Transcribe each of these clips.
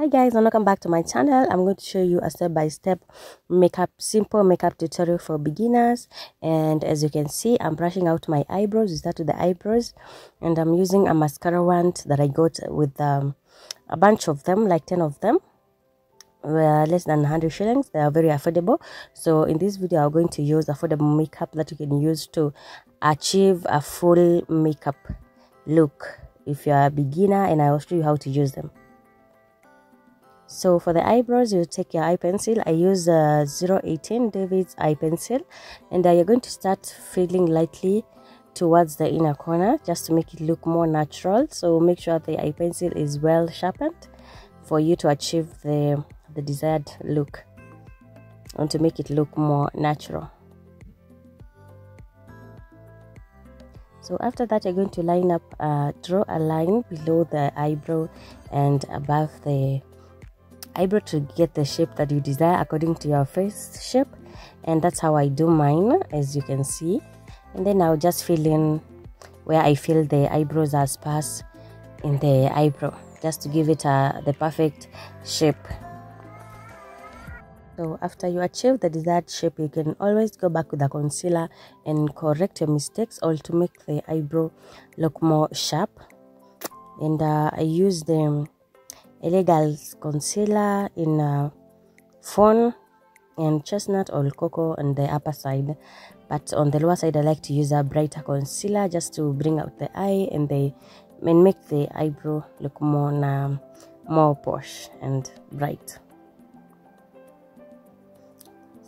hi guys and welcome back to my channel. I'm going to show you a step-by-step makeup simple makeup tutorial for beginners. And as you can see i'm brushing out my eyebrows. Start with the eyebrows? And i'm using a mascara wand that i got with um, a bunch of them like 10 of them. Were less than 100 shillings. They are very affordable. So in this video i'm going to use affordable makeup that you can use to achieve a full makeup look if you're a beginner and i'll show you how to use them so for the eyebrows you take your eye pencil. I use a 018 david's eye pencil. And uh, you're going to start filling lightly towards the inner corner just to make it look more natural. So make sure the eye pencil is well sharpened for you to achieve the the desired look and to make it look more natural. So after that you're going to line up uh, draw a line below the eyebrow and above the eyebrow to get the shape that you desire according to your face shape. And that's how I do mine as you can see. And then I'll just fill in where I feel the eyebrows are sparse in the eyebrow just to give it a, the perfect shape. So after you achieve the desired shape you can always go back with the concealer and correct your mistakes or to make the eyebrow look more sharp. And uh, I use the LA Girls concealer in uh, fawn and chestnut or cocoa on the upper side. But on the lower side I like to use a brighter concealer just to bring out the eye and the and make the eyebrow look more uh, more posh and bright.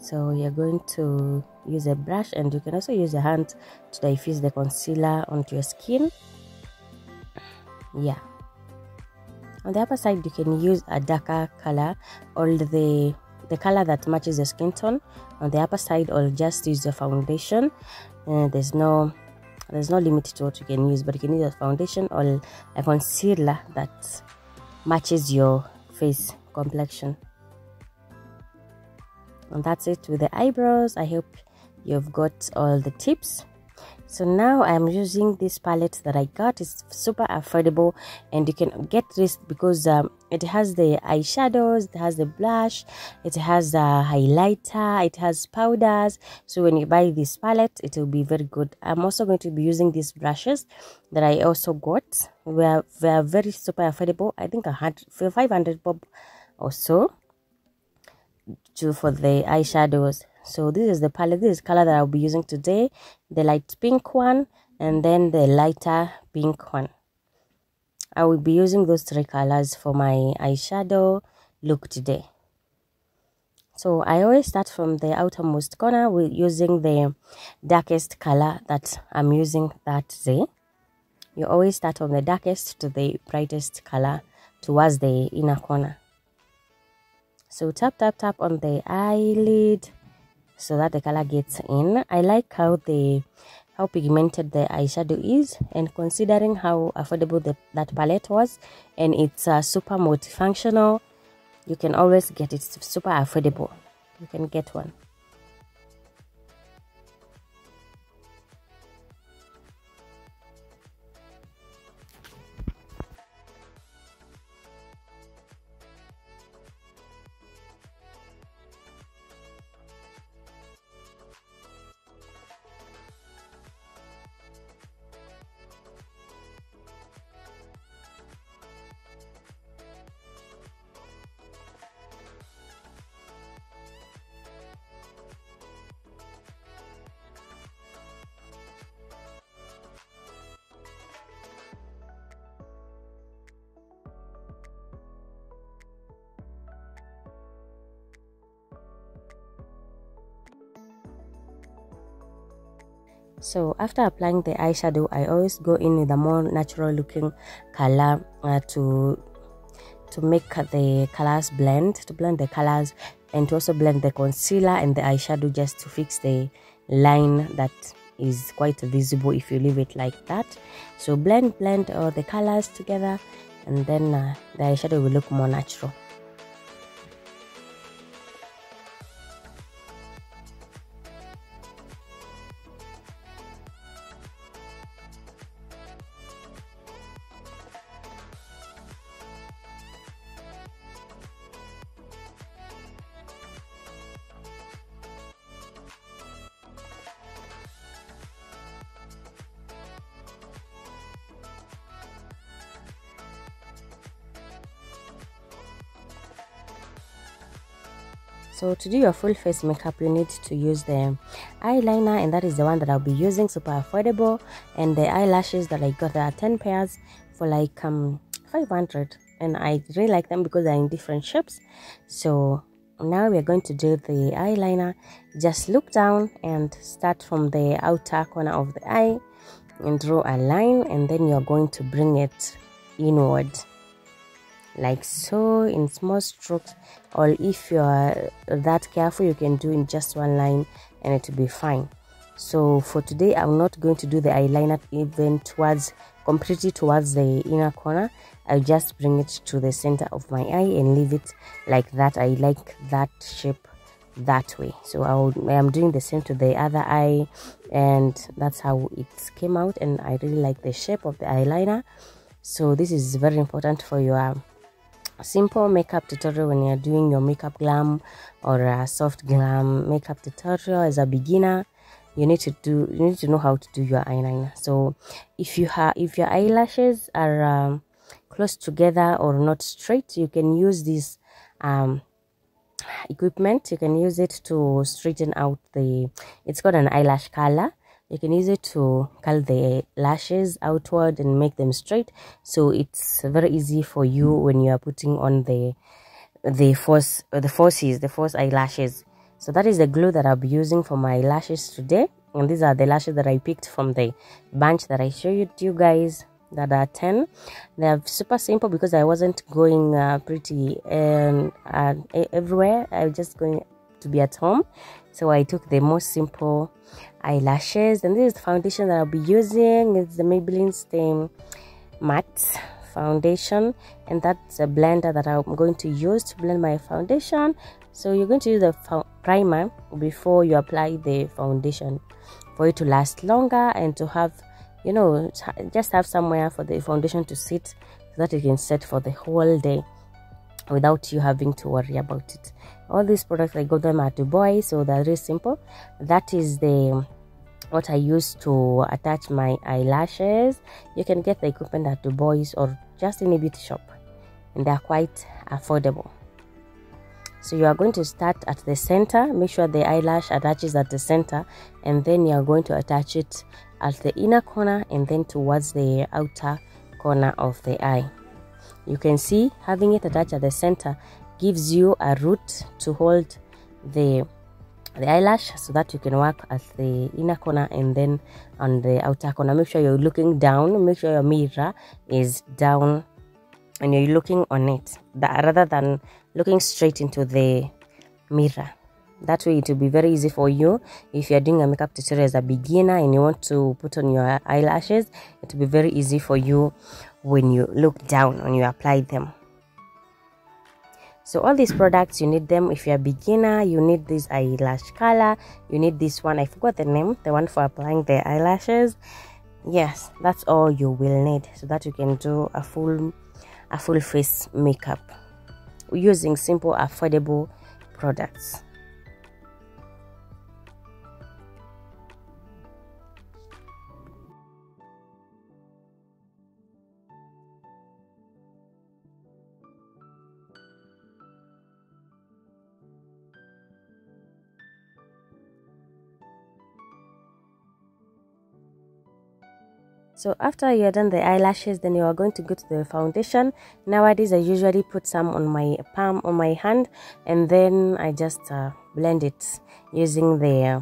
So you're going to use a brush and you can also use your hand to diffuse the concealer onto your skin. Yeah on the upper side you can use a darker color or the the color that matches your skin tone. On the upper side or just use your foundation. Uh, there's no there's no limit to what you can use but you can use a foundation or a concealer that matches your face complexion. And that's it with the eyebrows. I hope you've got all the tips so now i'm using this palette that i got. It's super affordable and you can get this because um, it has the eyeshadows it has the blush it has a highlighter it has powders. So when you buy this palette it will be very good. I'm also going to be using these brushes that i also got. Were they are very super affordable. I think i had 500 bob or so to for the eyeshadows so this is the palette this is color that i'll be using today the light pink one and then the lighter pink one. I will be using those three colors for my eyeshadow look today. So i always start from the outermost corner with using the darkest color that i'm using that day. You always start from the darkest to the brightest color towards the inner corner. So tap tap tap on the eyelid so that the color gets in. I like how the how pigmented the eyeshadow is and considering how affordable the, that palette was and it's uh, super multifunctional you can always get it. Super affordable. You can get one so after applying the eyeshadow i always go in with a more natural looking color uh, to to make the colors blend to blend the colors and to also blend the concealer and the eyeshadow just to fix the line that is quite visible if you leave it like that. So blend blend all the colors together and then uh, the eyeshadow will look more natural so to do your full face makeup you need to use the eyeliner and that is the one that i'll be using super affordable. And the eyelashes that i got there are 10 pairs for like um 500 and i really like them because they're in different shapes. So now we're going to do the eyeliner. Just look down and start from the outer corner of the eye and draw a line and then you're going to bring it inward like so in small strokes or if you're that careful you can do in just one line and it will be fine. So for today i'm not going to do the eyeliner even towards completely towards the inner corner. I'll just bring it to the center of my eye and leave it like that. I like that shape that way. So i am doing the same to the other eye and that's how it came out and i really like the shape of the eyeliner. So this is very important for your simple makeup tutorial when you're doing your makeup glam or a soft glam makeup tutorial as a beginner you need to do you need to know how to do your eyeliner. So if you have if your eyelashes are um, close together or not straight you can use this um, equipment. You can use it to straighten out the it's got an eyelash curler you can use it to curl the lashes outward and make them straight. So it's very easy for you when you are putting on the the false the forces the false eyelashes. So that is the glue that i'll be using for my lashes today. And these are the lashes that i picked from the bunch that i showed you guys that are 10 they're super simple because i wasn't going uh, pretty and uh, everywhere. I was just going to be at home. So i took the most simple eyelashes and this is the foundation that i'll be using. It's the maybelline Stay matte foundation and that's a blender that i'm going to use to blend my foundation. So you're going to use the primer before you apply the foundation for it to last longer and to have you know just have somewhere for the foundation to sit so that you can set for the whole day without you having to worry about it. All these products i got them at dubai so they're very simple. That is the what i use to attach my eyelashes. You can get the equipment at dubai or just in a beauty shop and they're quite affordable. So you are going to start at the center. Make sure the eyelash attaches at the center and then you are going to attach it at the inner corner and then towards the outer corner of the eye you can see having it attached at the center gives you a root to hold the the eyelash so that you can work at the inner corner and then on the outer corner. Make sure you're looking down. Make sure your mirror is down and you're looking on it that, rather than looking straight into the mirror. That way it will be very easy for you. If you're doing a makeup tutorial as a beginner and you want to put on your eyelashes it will be very easy for you when you look down when you apply them. So all these products you need them if you're a beginner. You need this eyelash curler. You need this one. I forgot the name the one for applying the eyelashes. Yes that's all you will need so that you can do a full a full face makeup using simple affordable products so after you're done the eyelashes then you are going to go to the foundation. Nowadays i usually put some on my palm on my hand and then i just uh, blend it using the uh,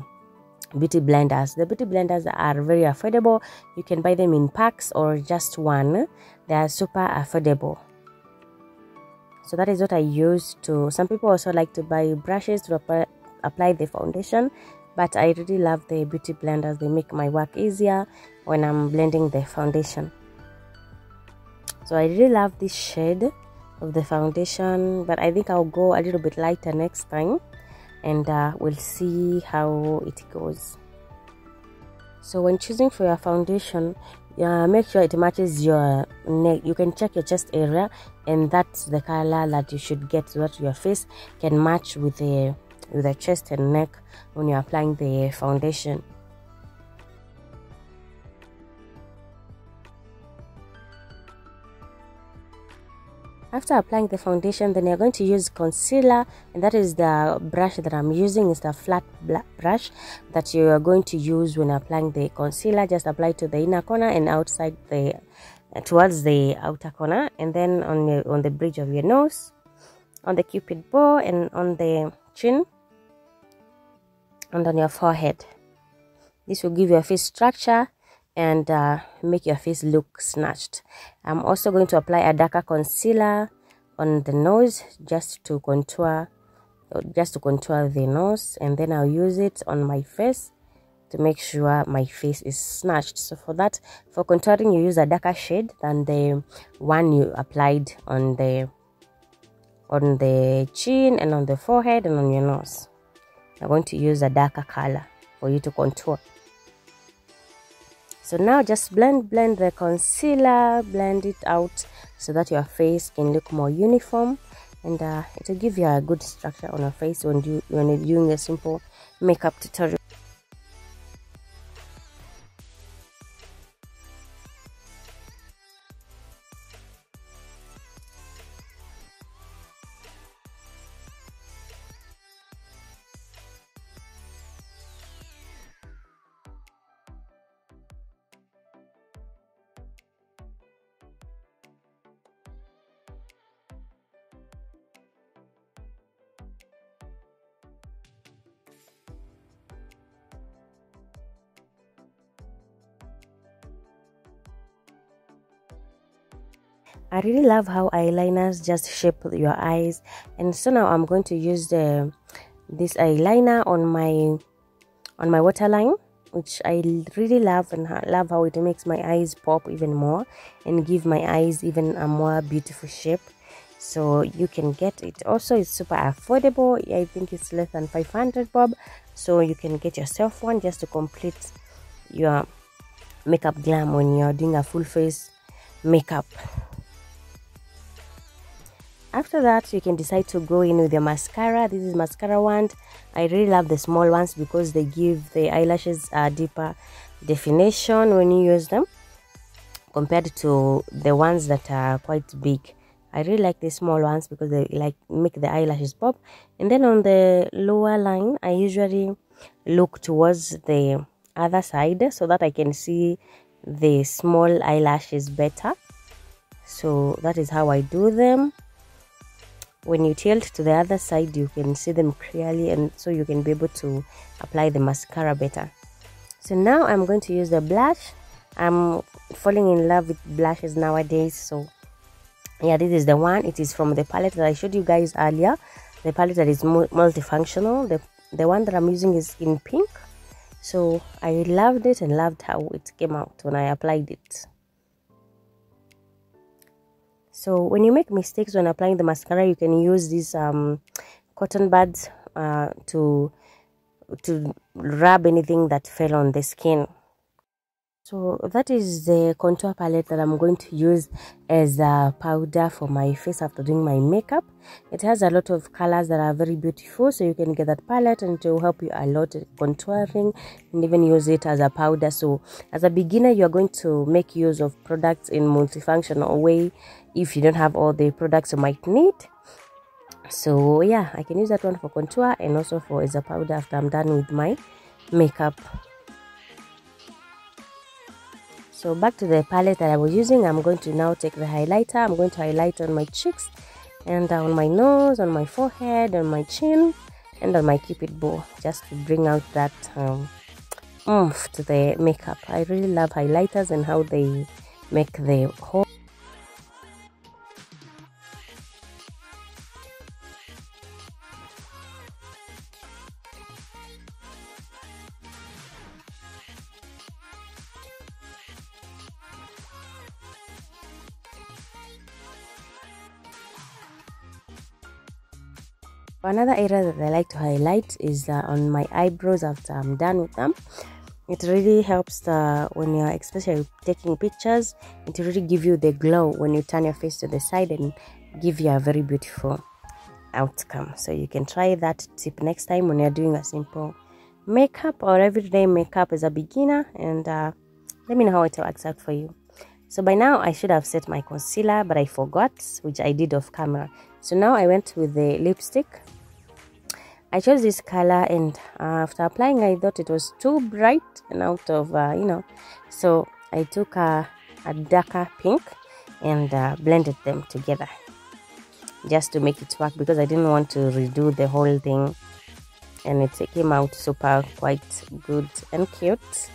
beauty blenders. The beauty blenders are very affordable. You can buy them in packs or just one. They are super affordable. So that is what i use to some people also like to buy brushes to apply, apply the foundation but i really love the beauty blenders. They make my work easier when i'm blending the foundation. So i really love this shade of the foundation but i think i'll go a little bit lighter next time and uh, we'll see how it goes. So when choosing for your foundation uh, make sure it matches your neck you can check your chest area and that's the color that you should get so that your face can match with the with the chest and neck when you're applying the foundation. After applying the foundation then you're going to use concealer and that is the brush that i'm using. Is the flat brush that you are going to use when applying the concealer. Just apply to the inner corner and outside the towards the outer corner and then on the on the bridge of your nose on the cupid bow and on the chin and on your forehead. This will give your face structure and uh, make your face look snatched. I'm also going to apply a darker concealer on the nose just to contour just to contour the nose and then I'll use it on my face to make sure my face is snatched. So for that for contouring you use a darker shade than the one you applied on the on the chin and on the forehead and on your nose I'm going to use a darker color for you to contour. So now just blend blend the concealer blend it out so that your face can look more uniform. And uh, it will give you a good structure on your face when you when you're doing a simple makeup tutorial I really love how eyeliners just shape your eyes. And so now I'm going to use the this eyeliner on my on my waterline which I really love and love how it makes my eyes pop even more and give my eyes even a more beautiful shape. So you can get it. Also it's super affordable. I think it's less than 500 bob. So you can get yourself one just to complete your makeup glam when you're doing a full face makeup after that you can decide to go in with your mascara. This is mascara wand. I really love the small ones because they give the eyelashes a deeper definition when you use them compared to the ones that are quite big. I really like the small ones because they like make the eyelashes pop. And then on the lower line i usually look towards the other side so that i can see the small eyelashes better. So that is how i do them when you tilt to the other side you can see them clearly and so you can be able to apply the mascara better. So now i'm going to use the blush. I'm falling in love with blushes nowadays so yeah this is the one. It is from the palette that i showed you guys earlier. The palette that is multifunctional. The the one that i'm using is in pink. So i loved it and loved how it came out when i applied it so when you make mistakes when applying the mascara you can use these um, cotton buds uh, to to rub anything that fell on the skin. So that is the contour palette that i'm going to use as a powder for my face after doing my makeup. It has a lot of colors that are very beautiful so you can get that palette and it will help you a lot contouring and even use it as a powder. So as a beginner you are going to make use of products in multifunctional way if you don't have all the products you might need. So yeah i can use that one for contour and also for as a powder after i'm done with my makeup. So back to the palette that i was using. I'm going to now take the highlighter. I'm going to highlight on my cheeks and on my nose on my forehead on my chin and on my cupid bow just to bring out that um, oomph to the makeup. I really love highlighters and how they make the whole another area that i like to highlight is uh, on my eyebrows after i'm done with them. It really helps the, when you're especially taking pictures it really give you the glow when you turn your face to the side and give you a very beautiful outcome. So you can try that tip next time when you're doing a simple makeup or everyday makeup as a beginner and uh, let me know how it works out for you. So by now i should have set my concealer but i forgot which i did off camera. So now i went with the lipstick i chose this color and uh, after applying i thought it was too bright and out of uh, you know. So i took a, a darker pink and uh, blended them together just to make it work because i didn't want to redo the whole thing. And it came out super quite good and cute.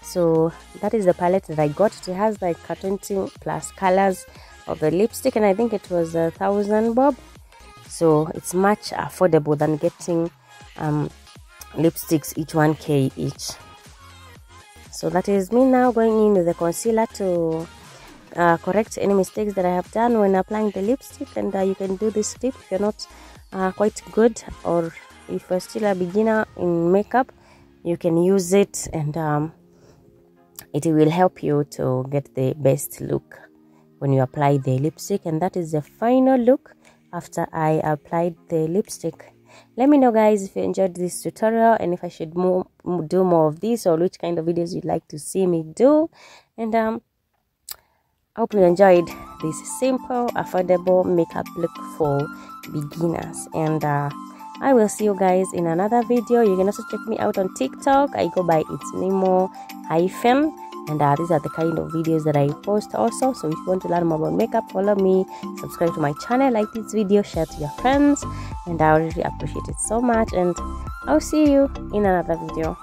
So that is the palette that i got. It has like 20 plus colors of the lipstick and i think it was a thousand bob so it's much affordable than getting um, lipsticks each 1k each. So that is me now going in with the concealer to uh, correct any mistakes that I have done when applying the lipstick. And uh, you can do this tip if you're not uh, quite good or if you're still a beginner in makeup you can use it and um, it will help you to get the best look when you apply the lipstick. And that is the final look after I applied the lipstick. Let me know guys if you enjoyed this tutorial and if I should more, do more of this or which kind of videos you'd like to see me do. And um I hope you enjoyed this simple affordable makeup look for beginners. And uh, I will see you guys in another video. You can also check me out on TikTok. I go by it's Nimmoh hyphen and uh, these are the kind of videos that I post also. So if you want to learn more about makeup follow me. Subscribe to my channel. Like this video. Share to your friends. And I really appreciate it so much. And I'll see you in another video